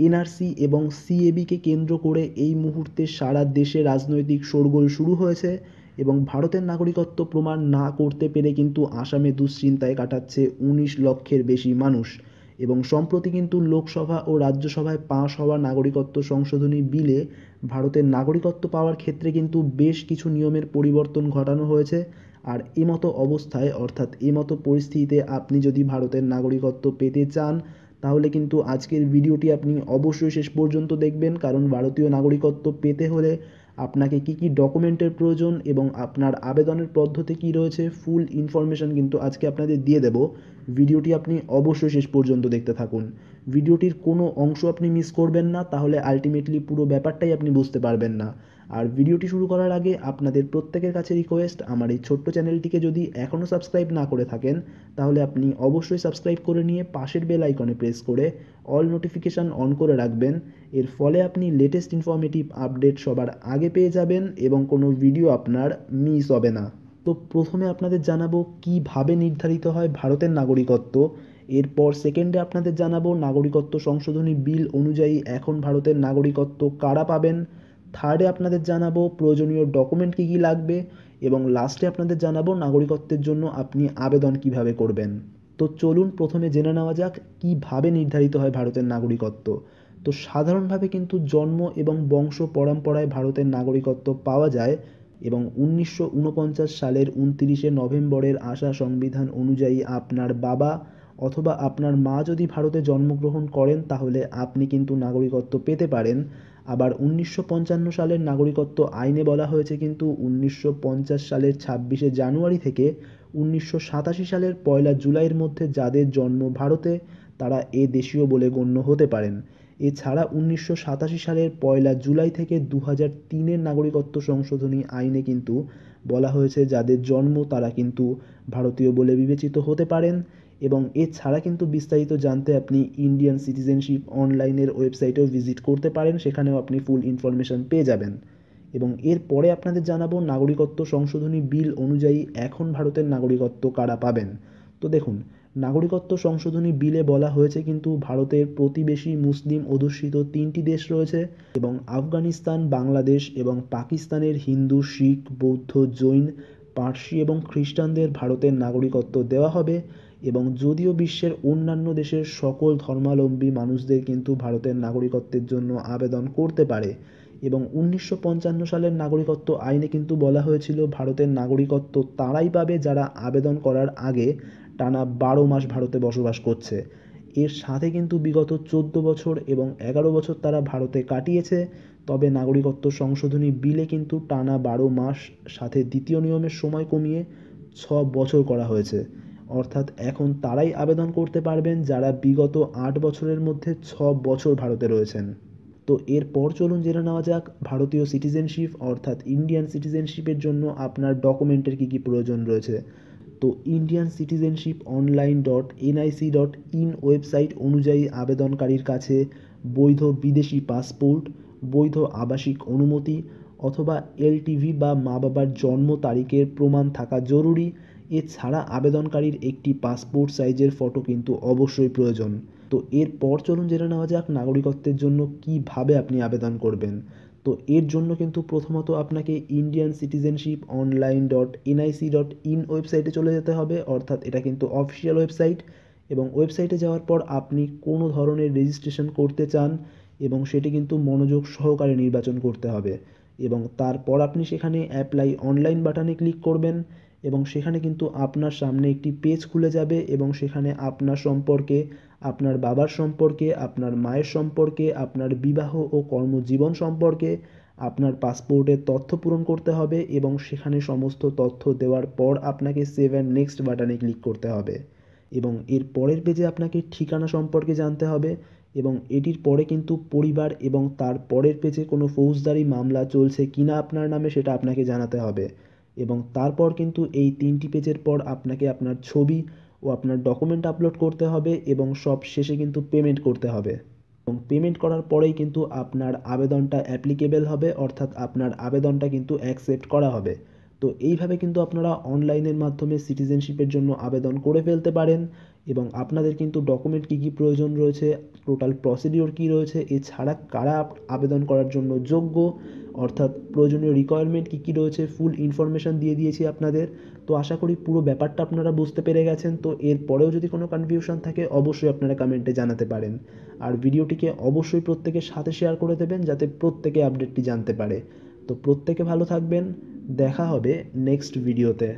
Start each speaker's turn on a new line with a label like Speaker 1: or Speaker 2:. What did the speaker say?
Speaker 1: NRC এবং সিএবিকে কেন্দ্র করে এই মুহূর্তে সারা দেশে রাজনৈতিক শোরগোল শুরু হয়েছে এবং ভারতের নাগরিকত্ব প্রমাণ না করতে পেরে কিন্তু আসামে দুশ্চিন্তায় কাটাচ্ছে উনিশ লক্ষের বেশি মানুষ। এবং সম্প্রতি কিন্তু লোকসভা ও রাজ্যসভায় পাশ হওয়া নাগরিকত্ব সংশোধনী বিলে ভারতের নাগরিকত্ব পাওয়ার ক্ষেত্রে কিন্তু বেশ কিছু নিয়মের পরিবর্তন ঘটানো হয়েছে। আর এমতো অবস্থায়, অর্থাৎ এমতো পরিস্থিতিতে আপনি যদি ভারতের নাগরিকত্ব পেতে চান তাহলে কিন্তু আজকের ভিডিওটি আপনি অবশ্যই শেষ পর্যন্ত দেখবেন, কারণ ভারতীয় নাগরিকত্ব পেতে হলে আপনাকে কি কি ডকুমেন্টের প্রয়োজন এবং আপনার আবেদনের পদ্ধতি কি রয়েছে, ফুল ইনফরমেশন কিন্তু আজকে আপনাদের দিয়ে দেব। ভিডিওটি আপনি অবশ্যই শেষ পর্যন্ত দেখতে থাকুন। ভিডিওটির কোনো অংশ আপনি মিস করবেন না, তাহলে আলটিমেটলি পুরো ব্যাপারটাই আপনি বুঝতে পারবেন না। আর ভিডিওটি শুরু করার আগে আপনাদের প্রত্যেকের কাছে রিকোয়েস্ট আমার এই ছোট্ট চ্যানেলটিকে যদি এখনও সাবস্ক্রাইব না করে থাকেন, তাহলে আপনি অবশ্যই সাবস্ক্রাইব করে নিয়ে পাশের বেল আইকনে প্রেস করে অল নোটিফিকেশান অন করে রাখবেন। এর ফলে আপনি লেটেস্ট ইনফরমেটিভ আপডেট সবার আগে পেয়ে যাবেন এবং কোনো ভিডিও আপনার মিস হবে না। তো প্রথমে আপনাদের জানাব কীভাবে নির্ধারিত হয় ভারতের নাগরিকত্ব। এরপর সেকেন্ডে আপনাদের জানাব নাগরিকত্ব সংশোধনী বিল অনুযায়ী এখন ভারতের নাগরিকত্ব কারা পাবেন। থার্ডে আপনাদের জানাব প্রয়োজনীয় ডকুমেন্ট কী কী লাগবে এবং লাস্টে আপনাদের জানাব নাগরিকত্বের জন্য আপনি আবেদন কীভাবে করবেন। তো চলুন প্রথমে জেনে নেওয়া যাক কীভাবে নির্ধারিত হয় ভারতের নাগরিকত্ব। তো সাধারণভাবে কিন্তু জন্ম এবং বংশ পরম্পরায় ভারতের নাগরিকত্ব পাওয়া যায় এবং উনিশশো ঊনপঞ্চাশ সালের উনতিরিশে নভেম্বরের আশা সংবিধান অনুযায়ী আপনার বাবা অথবা আপনার মা যদি ভারতে জন্মগ্রহণ করেন তাহলে আপনি কিন্তু নাগরিকত্ব পেতে পারেন। আবার উনিশশো পঞ্চান্ন সালের নাগরিকত্ব আইনে বলা হয়েছে, কিন্তু উনিশশো পঞ্চাশ সালের ছাব্বিশে জানুয়ারি থেকে উনিশশো সাতাশি সালের পয়লা জুলাইয়ের মধ্যে যাদের জন্ম ভারতে, তারা এ দেশীয় বলে গণ্য হতে পারেন। এছাড়া উনিশশো সাতাশি সালের পয়লা জুলাই থেকে দু হাজার তিনের নাগরিকত্ব সংশোধনী আইনে কিন্তু বলা হয়েছে, যাদের জন্ম তারা কিন্তু ভারতীয় বলে বিবেচিত হতে পারেন। এবং এছাড়া কিন্তু বিস্তারিত জানতে আপনি ইন্ডিয়ান সিটিজেনশিপ অনলাইনের ওয়েবসাইটেও ভিজিট করতে পারেন, সেখানেও আপনি ফুল ইনফরমেশান পেয়ে যাবেন। এবং এরপরে আপনাদের জানাব নাগরিকত্ব সংশোধনী বিল অনুযায়ী এখন ভারতের নাগরিকত্ব কারা পাবেন। তো দেখুন, নাগরিকত্ব সংশোধনী বিলে বলা হয়েছে কিন্তু ভারতের প্রতিবেশী মুসলিম অধ্যুষিত তিনটি দেশ রয়েছে এবং আফগানিস্তান, বাংলাদেশ এবং পাকিস্তানের হিন্দু, শিখ, বৌদ্ধ, জৈন, পার্সি এবং খ্রিস্টানদের ভারতের নাগরিকত্ব দেওয়া হবে। এবং যদিও বিশ্বের অন্যান্য দেশের সকল ধর্মাবলম্বী মানুষদের কিন্তু ভারতের নাগরিকত্বের জন্য আবেদন করতে পারে এবং উনিশশো পঞ্চান্ন সালের নাগরিকত্ব আইনে কিন্তু বলা হয়েছিল ভারতের নাগরিকত্ব তারাই পাবে যারা আবেদন করার আগে টানা বারো মাস ভারতে বসবাস করছে। এর সাথে কিন্তু বিগত চোদ্দ বছর এবং এগারো বছর তারা ভারতে কাটিয়েছে, তবে নাগরিকত্ব সংশোধনী বিলে কিন্তু টানা বারো মাস সাথে দ্বিতীয় নিয়মের সময় কমিয়ে ছ বছর করা হয়েছে। অর্থাৎ এখন তারাই আবেদন করতে পারবেন যারা বিগত আট বছরের মধ্যে ছ বছর ভারতে রয়েছেন। তো এরপর চলুন জেনে নেওয়া যাক ভারতীয় সিটিজেনশিপ অর্থাৎ ইন্ডিয়ান সিটিজেনশিপের জন্য আপনার ডকুমেন্টের কী কী প্রয়োজন রয়েছে। তো Indian citizenship online dot NIC dot in website অনুযায়ী আবেদনকারীর কাছে বৈধ বিদেশি পাসপোর্ট বৈধ আবাসিক অনুমতি অথবা এলটিভি বা মা বাবার জন্ম তারিখের প্রমাণ থাকা জরুরি। এছাড়া আবেদনকারীর একটি পাসপোর্ট সাইজের ফটো কিন্তু অবশ্যই প্রয়োজন। তো এরপর চলুন জেনে নেওয়া যাক নাগরিকত্বের জন্য কীভাবে আপনি আবেদন করবেন। তো এর জন্য কিন্তু প্রথমত আপনাকে Indian citizenship online dot NIC dot in ওয়েবসাইটে চলে যেতে হবে, অর্থাৎ এটা কিন্তু অফিসিয়াল ওয়েবসাইট এবং ওয়েবসাইটে যাওয়ার পর আপনি কোনো ধরনের রেজিস্ট্রেশন করতে চান এবং সেটি কিন্তু মনোযোগ সহকারে নির্বাচন করতে হবে। এবং তারপর আপনি সেখানে অ্যাপ্লাই অনলাইন বাটনে ক্লিক করবেন। এবং সেখানে কিন্তু আপনার সামনে একটি পেজ খুলে যাবে এবং সেখানে আপনার সম্পর্কে, আপনার বাবার সম্পর্কে, আপনার মায়ের সম্পর্কে, আপনার বিবাহ ও কর্মজীবন সম্পর্কে আপনার পাসপোর্টের তথ্য পূরণ করতে হবে এবং সেখানে সমস্ত তথ্য দেওয়ার পর আপনাকে সেভ অ্যান্ড নেক্সট বাটনে ক্লিক করতে হবে এবং এর পরের পেজে আপনাকে ঠিকানা সম্পর্কে জানতে হবে এবং এটির পরে কিন্তু পরিবার এবং তার পরের পেজে কোনো ফৌজদারি মামলা চলছে কিনা আপনার নামে সেটা আপনাকে জানাতে হবে। এবং তারপর কিন্তু এই তিনটি পেজের পর আপনাকে আপনার ছবি ও আপনার ডকুমেন্ট আপলোড করতে হবে এবং সব শেষে কিন্তু পেমেন্ট করতে হবে। এবং পেমেন্ট করার পরেই কিন্তু আপনার আবেদনটা অ্যাপ্লিকেবেল হবে, অর্থাৎ আপনার আবেদনটা কিন্তু অ্যাকসেপ্ট করা হবে। তো এইভাবে কিন্তু আপনারা অনলাইনের মাধ্যমে সিটিজেনশিপের জন্য আবেদন করে ফেলতে পারেন এবং আপনাদের কিন্তু ডকুমেন্ট কী কী প্রয়োজন রয়েছে, টোটাল প্রসিডিওর কী রয়েছে, এছাড়া কারা আবেদন করার জন্য যোগ্য, অর্থাৎ প্রয়োজনীয় রিকোয়ারমেন্ট কী কী রয়েছে ফুল ইনফরমেশান দিয়ে দিয়েছি আপনাদের। তো আশা করি পুরো ব্যাপারটা আপনারা বুঝতে পেরে গেছেন। তো এরপরেও যদি কোনো কনফিউশন থাকে, অবশ্যই আপনারা কমেন্টে জানাতে পারেন। আর ভিডিওটিকে অবশ্যই প্রত্যেকের সাথে শেয়ার করে দেবেন, যাতে প্রত্যেকে আপডেটটি জানতে পারে। তো প্রত্যেকে ভালো থাকবেন। দেখা হবে নেক্সট ভিডিওতে